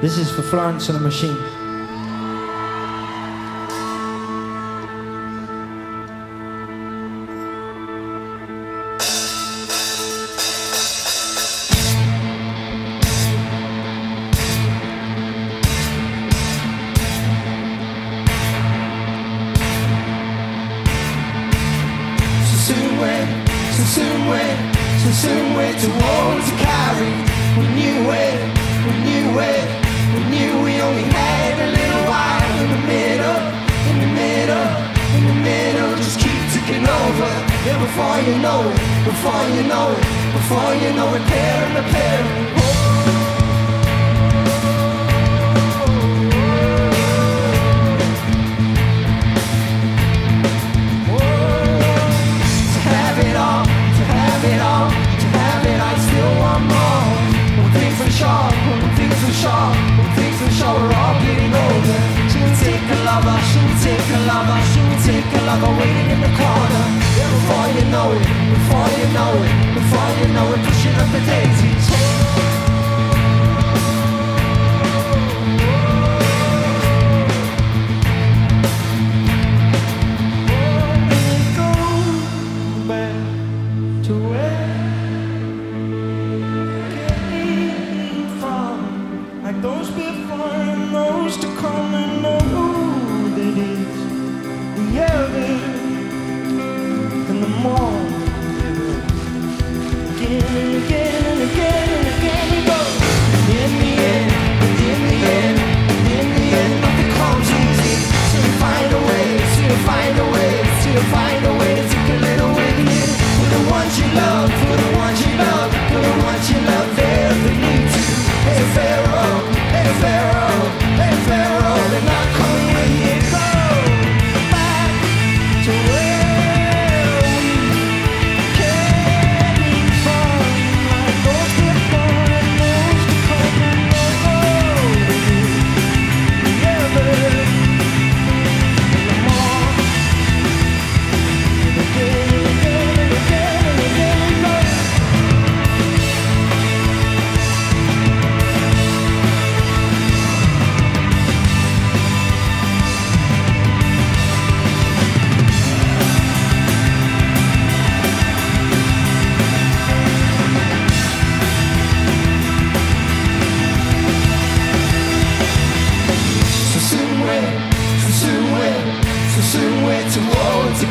This is for Florence and the Machine. Way, so soon way, so soon way towards the carry. We knew it. Before you know it, before you know it, before you know it, tear and repair. those before and those to come. way, from somewhere, from somewhere towards a